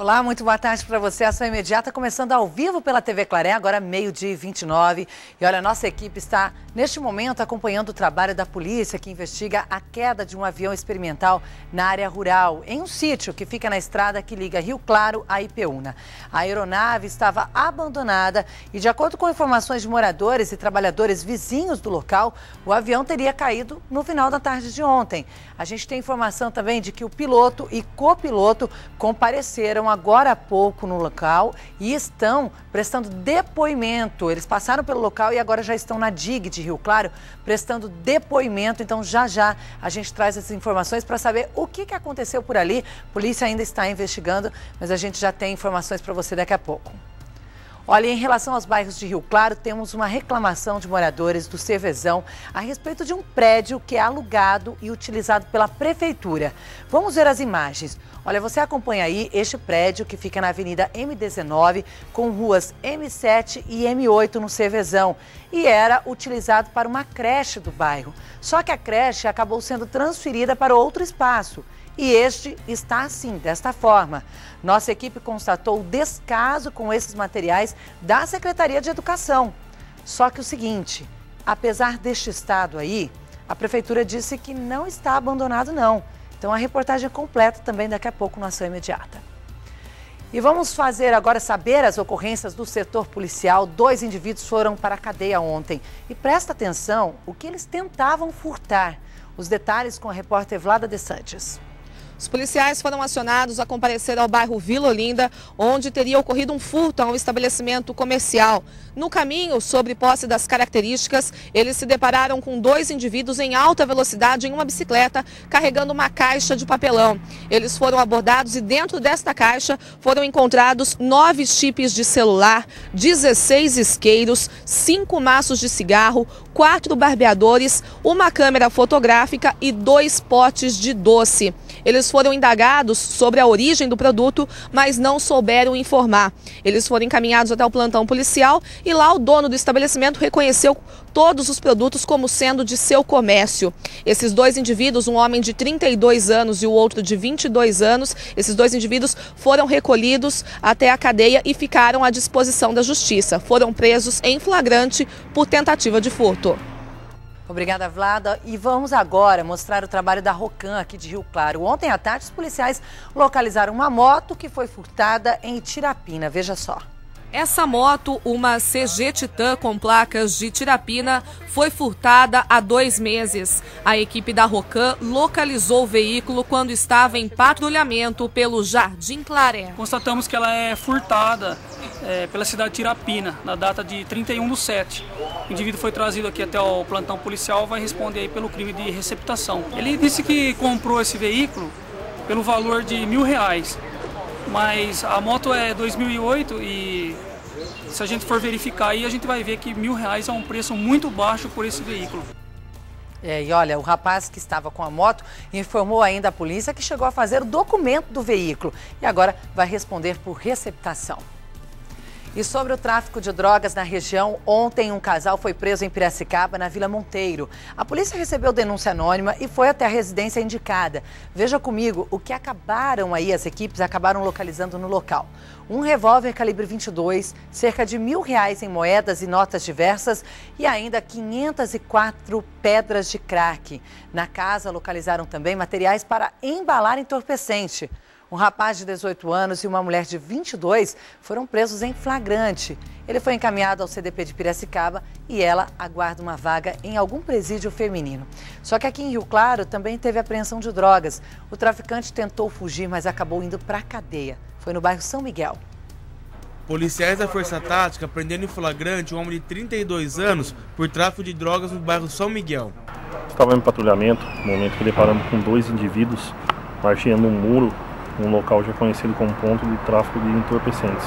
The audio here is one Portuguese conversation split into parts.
Olá, muito boa tarde para você. Ação imediata começando ao vivo pela TV Claré, agora meio-dia e 29. E olha, nossa equipe está neste momento acompanhando o trabalho da polícia que investiga a queda de um avião experimental na área rural, em um sítio que fica na estrada que liga Rio Claro a Ipeúna. A aeronave estava abandonada e, de acordo com informações de moradores e trabalhadores vizinhos do local, o avião teria caído no final da tarde de ontem. A gente tem informação também de que o piloto e copiloto compareceram agora há pouco no local e estão prestando depoimento. Eles passaram pelo local e agora já estão na DIG de Rio Claro prestando depoimento. Então, já já a gente traz essas informações para saber o que, que aconteceu por ali. A polícia ainda está investigando, mas a gente já tem informações para você daqui a pouco. Olha, em relação aos bairros de Rio Claro, temos uma reclamação de moradores do Cervezão a respeito de um prédio que é alugado e utilizado pela prefeitura. Vamos ver as imagens. Olha, você acompanha aí este prédio que fica na Avenida M19, com ruas M7 e M8 no Cervezão, e era utilizado para uma creche do bairro. Só que a creche acabou sendo transferida para outro espaço. E este está assim, desta forma. Nossa equipe constatou o descaso com esses materiais da Secretaria de Educação. Só que o seguinte, apesar deste estado aí, a prefeitura disse que não está abandonado não. Então a reportagem é completa também daqui a pouco no Ação Imediata. E vamos fazer agora saber as ocorrências do setor policial. Dois indivíduos foram para a cadeia ontem. E presta atenção o que eles tentavam furtar. Os detalhes com a repórter Vlada De Santos. Os policiais foram acionados a comparecer ao bairro Vila Olinda, onde teria ocorrido um furto a um estabelecimento comercial. No caminho, sobre posse das características, eles se depararam com dois indivíduos em alta velocidade em uma bicicleta, carregando uma caixa de papelão. Eles foram abordados e dentro desta caixa foram encontrados nove chips de celular, 16 isqueiros, cinco maços de cigarro, quatro barbeadores, uma câmera fotográfica e dois potes de doce. Eles foram indagados sobre a origem do produto, mas não souberam informar. Eles foram encaminhados até o plantão policial e lá o dono do estabelecimento reconheceu todos os produtos como sendo de seu comércio. Esses dois indivíduos, um homem de 32 anos e o outro de 22 anos, esses dois indivíduos foram recolhidos até a cadeia e ficaram à disposição da justiça. Foram presos em flagrante por tentativa de furto. Obrigada, Vlada. E vamos agora mostrar o trabalho da Rocan aqui de Rio Claro. Ontem à tarde, os policiais localizaram uma moto que foi furtada em Tirapina. Veja só. Essa moto, uma CG Titan com placas de Tirapina, foi furtada há dois meses. A equipe da Rocan localizou o veículo quando estava em patrulhamento pelo Jardim Claré. Constatamos que ela é furtada é, pela cidade de Tirapina, na data de 31 do 7. O indivíduo foi trazido aqui até o plantão policial vai responder pelo crime de receptação. Ele disse que comprou esse veículo pelo valor de mil reais mas a moto é 2008 e se a gente for verificar aí, a gente vai ver que mil reais é um preço muito baixo por esse veículo. É, e olha, o rapaz que estava com a moto informou ainda a polícia que chegou a fazer o documento do veículo e agora vai responder por receptação. E sobre o tráfico de drogas na região, ontem um casal foi preso em Piracicaba, na Vila Monteiro. A polícia recebeu denúncia anônima e foi até a residência indicada. Veja comigo o que acabaram aí, as equipes acabaram localizando no local. Um revólver calibre 22, cerca de mil reais em moedas e notas diversas e ainda 504 pedras de crack. Na casa localizaram também materiais para embalar entorpecente. Um rapaz de 18 anos e uma mulher de 22 foram presos em flagrante. Ele foi encaminhado ao CDP de Piracicaba e ela aguarda uma vaga em algum presídio feminino. Só que aqui em Rio Claro também teve apreensão de drogas. O traficante tentou fugir, mas acabou indo para a cadeia. Foi no bairro São Miguel. Policiais da Força Tática prenderam em flagrante um homem de 32 anos por tráfico de drogas no bairro São Miguel. Estava em patrulhamento, no momento que deparamos com dois indivíduos marchando um muro um local já conhecido como ponto de tráfico de entorpecentes.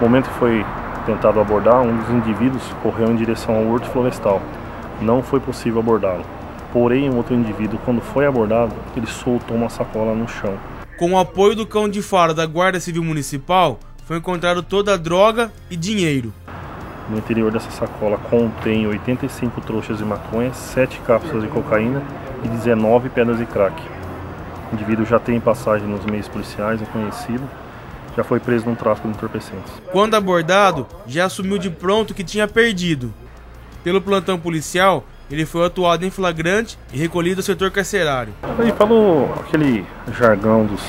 No momento que foi tentado abordar, um dos indivíduos correu em direção ao horto florestal. Não foi possível abordá-lo. Porém, um outro indivíduo, quando foi abordado, ele soltou uma sacola no chão. Com o apoio do cão de faro da Guarda Civil Municipal, foi encontrado toda a droga e dinheiro. No interior dessa sacola contém 85 trouxas de maconha, 7 cápsulas de cocaína e 19 pedras de crack. O indivíduo já tem passagem nos meios policiais, é conhecido já foi preso num tráfico de entorpecentes. Quando abordado, já assumiu de pronto que tinha perdido. Pelo plantão policial, ele foi atuado em flagrante e recolhido ao setor carcerário. Ele falou aquele jargão dos,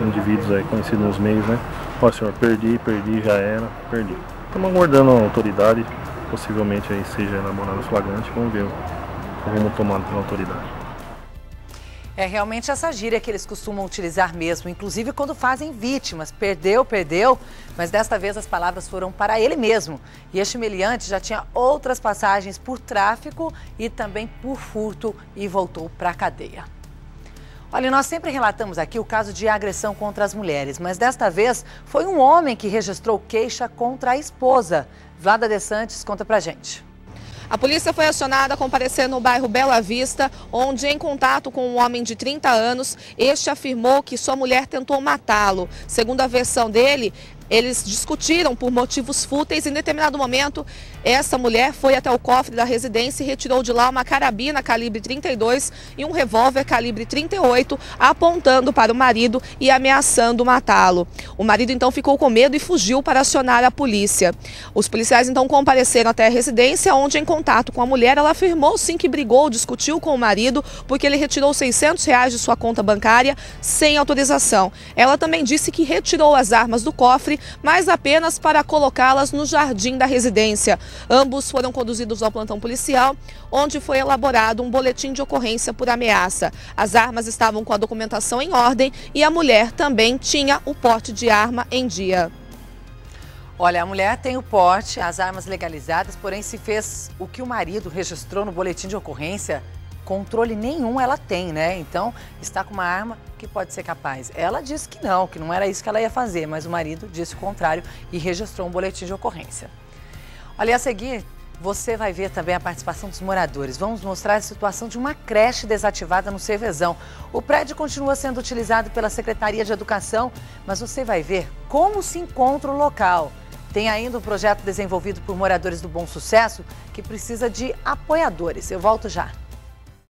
indivíduos aí conhecidos nos meios, né? Ó senhor, perdi, perdi, já era, perdi. Estamos aguardando a autoridade, possivelmente aí seja elaborado flagrante, vamos ver o rumo tomado pela autoridade. É realmente essa gíria que eles costumam utilizar mesmo, inclusive quando fazem vítimas. Perdeu, perdeu, mas desta vez as palavras foram para ele mesmo. E este meliante já tinha outras passagens por tráfico e também por furto e voltou para a cadeia. Olha, nós sempre relatamos aqui o caso de agressão contra as mulheres, mas desta vez foi um homem que registrou queixa contra a esposa. Vlada De Santos conta pra gente. A polícia foi acionada a comparecer no bairro Bela Vista, onde, em contato com um homem de 30 anos, este afirmou que sua mulher tentou matá-lo. Segundo a versão dele, eles discutiram por motivos fúteis e, em determinado momento, essa mulher foi até o cofre da residência e retirou de lá uma carabina calibre 32 e um revólver calibre 38, apontando para o marido e ameaçando matá-lo. O marido então ficou com medo e fugiu para acionar a polícia. Os policiais então compareceram até a residência, onde, em contato com a mulher, ela afirmou sim que brigou, discutiu com o marido, porque ele retirou 600 reais de sua conta bancária sem autorização. Ela também disse que retirou as armas do cofre mas apenas para colocá-las no jardim da residência. Ambos foram conduzidos ao plantão policial, onde foi elaborado um boletim de ocorrência por ameaça. As armas estavam com a documentação em ordem e a mulher também tinha o porte de arma em dia. Olha, a mulher tem o porte, as armas legalizadas, porém se fez o que o marido registrou no boletim de ocorrência, controle nenhum ela tem, né? Então, está com uma arma que pode ser capaz. Ela disse que não, que não era isso que ela ia fazer, mas o marido disse o contrário e registrou um boletim de ocorrência. Olha, a seguir, você vai ver também a participação dos moradores. Vamos mostrar a situação de uma creche desativada no Cervezão. O prédio continua sendo utilizado pela Secretaria de Educação, mas você vai ver como se encontra o local. Tem ainda um projeto desenvolvido por moradores do Bom Sucesso que precisa de apoiadores. Eu volto já.